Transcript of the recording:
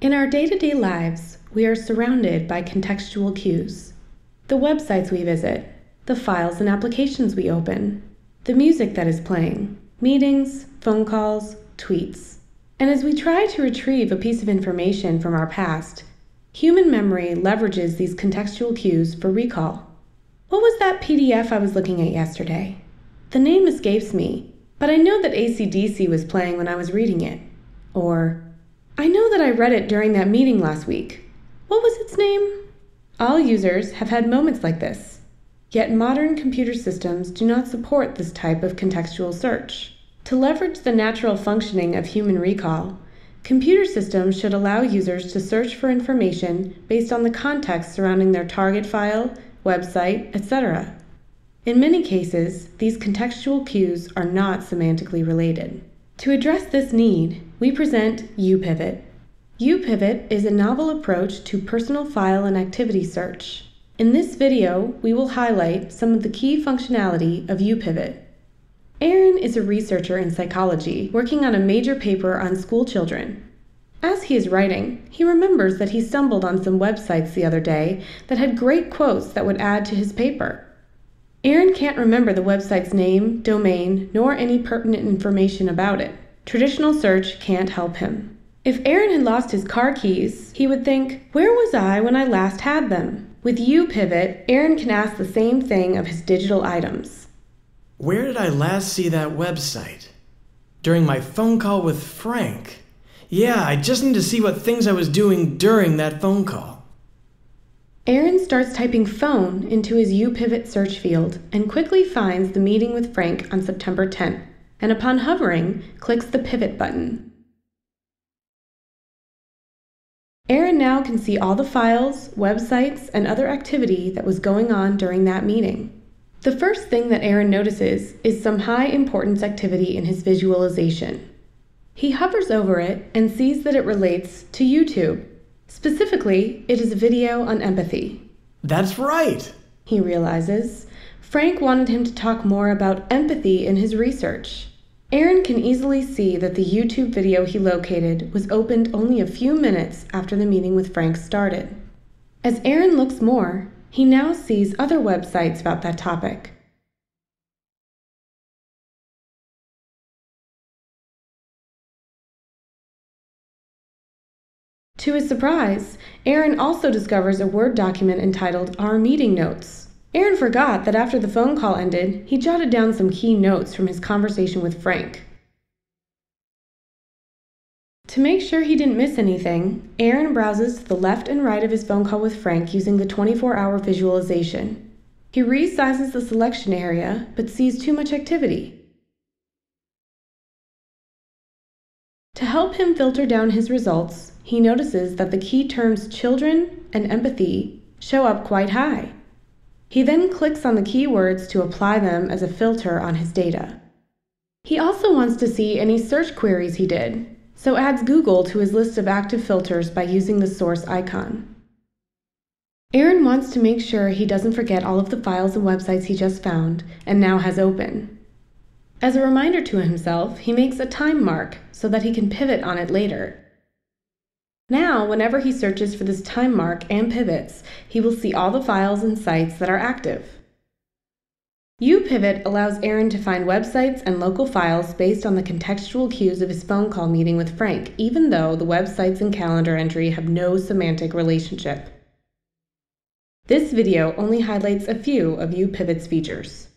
In our day to day lives, we are surrounded by contextual cues. The websites we visit, the files and applications we open, the music that is playing, meetings, phone calls, tweets. And as we try to retrieve a piece of information from our past, human memory leverages these contextual cues for recall. What was that PDF I was looking at yesterday? The name escapes me, but I know that ACDC was playing when I was reading it. Or, I know that I read it during that meeting last week. What was its name? All users have had moments like this. Yet modern computer systems do not support this type of contextual search. To leverage the natural functioning of human recall, computer systems should allow users to search for information based on the context surrounding their target file, website, etc. In many cases, these contextual cues are not semantically related. To address this need, we present YouPivot. YouPivot is a novel approach to personal file and activity search. In this video, we will highlight some of the key functionality of YouPivot. Aaron is a researcher in psychology working on a major paper on school children. As he is writing, he remembers that he stumbled on some websites the other day that had great quotes that would add to his paper. Aaron can't remember the website's name, domain, nor any pertinent information about it. Traditional search can't help him. If Aaron had lost his car keys, he would think, Where was I when I last had them? With YouPivot, Aaron can ask the same thing of his digital items. Where did I last see that website? During my phone call with Frank. Yeah, I just need to see what things I was doing during that phone call. Aaron starts typing phone into his YouPivot search field and quickly finds the meeting with Frank on September 10th, and upon hovering, clicks the pivot button. Aaron now can see all the files, websites, and other activity that was going on during that meeting. The first thing that Aaron notices is some high importance activity in his visualization. He hovers over it and sees that it relates to YouTube. Specifically, it is a video on empathy. That's right, he realizes. Frank wanted him to talk more about empathy in his research. Aaron can easily see that the YouTube video he located was opened only a few minutes after the meeting with Frank started. As Aaron looks more, he now sees other websites about that topic. To his surprise, Aaron also discovers a Word document entitled Our Meeting Notes. Aaron forgot that after the phone call ended, he jotted down some key notes from his conversation with Frank. To make sure he didn't miss anything, Aaron browses to the left and right of his phone call with Frank using the 24 hour visualization. He resizes the selection area but sees too much activity. To help him filter down his results, he notices that the key terms children and empathy show up quite high. He then clicks on the keywords to apply them as a filter on his data. He also wants to see any search queries he did, so adds Google to his list of active filters by using the source icon. Aaron wants to make sure he doesn't forget all of the files and websites he just found and now has open. As a reminder to himself, he makes a time mark so that he can pivot on it later. Now, whenever he searches for this time mark and pivots, he will see all the files and sites that are active. YouPivot allows Aaron to find websites and local files based on the contextual cues of his phone call meeting with Frank, even though the websites and calendar entry have no semantic relationship. This video only highlights a few of YouPivot's features.